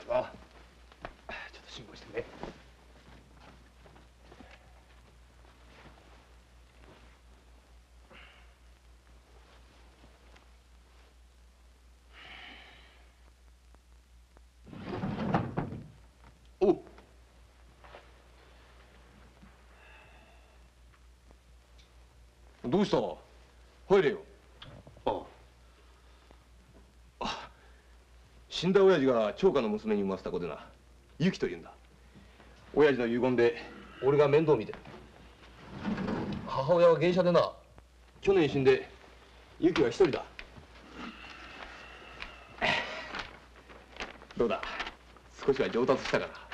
かちょっと辛抱してね。おうどうした？入れよ。死んだ親父が長家の娘に産ませた子でな。ユキというんだ。親父の遺言で俺が面倒見てる。母親は芸者でな。去年死んでユキは一人だ。どうだ？少しは上達したかな